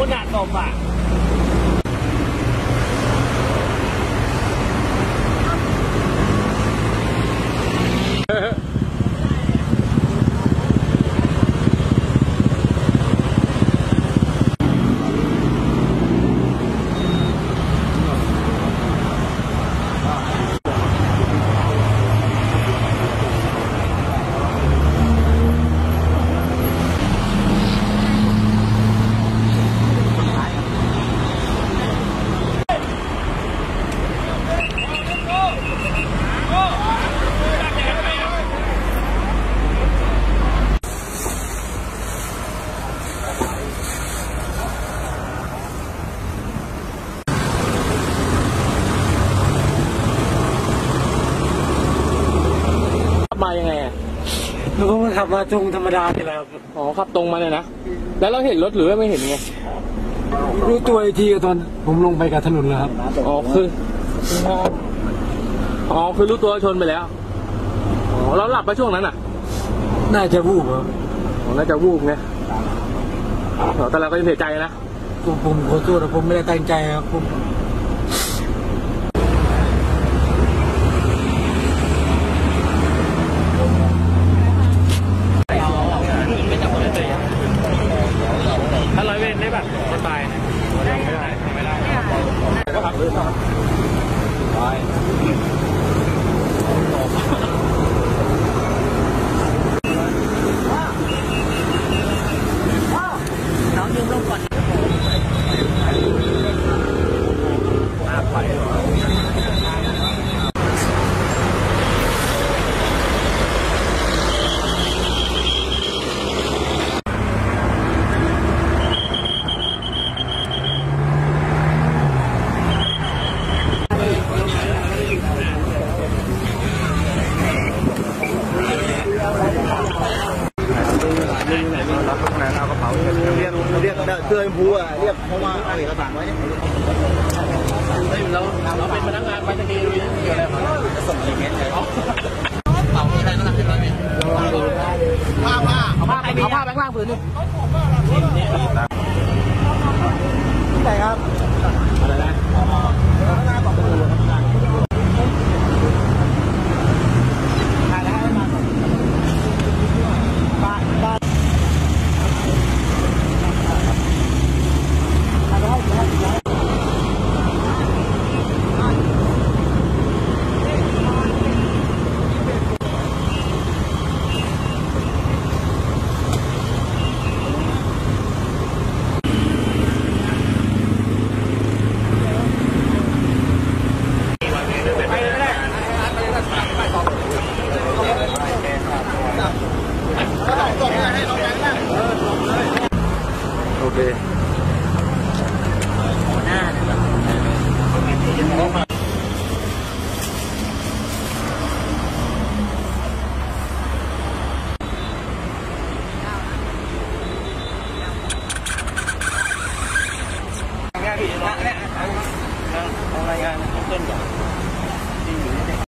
นู้นน่ะศพอะ มายังไงอะ แล้วก็มา ขับมาตรงธรรมดานี่แหละครับอ๋อขับตรงมาเลยนะ แล้วเราเห็นรถหรือว่าไม่เห็นไง รู้ตัวอีกทีตอนผมลงไปกับถนนแล้วครับ อ๋อคือ อ๋อคือรู้ตัวชนไปแล้ว อ๋อแล้วหลับไปช่วงนั้นอะ น่าจะวูบครับอ๋อน่าจะวูบไงอ๋อแต่เราก็ยังเสียใจนะผมผมขอโทษนะผมไม่ได้ตั้งใจครับผม ถ้าร้อยเวรได้แบบสบายไม่ได้ไม่ได้ก็ขับเลยเรียกเเรียกเสื้อชมพูอะเรียกเพราะว่าเอาเอกสารไว้เราเราเป็นพนักงานไปรษณีย์เกี่ยวอะไรมาจะส่งอีเมลเลยเป่ามีอะไรต้องทำขึ้นร้อยเมตรผ้าผ้าเอาผ้าเอาผ้าแบงค์ล่างผืนนึงที่ไหนครับอะไรนะ 对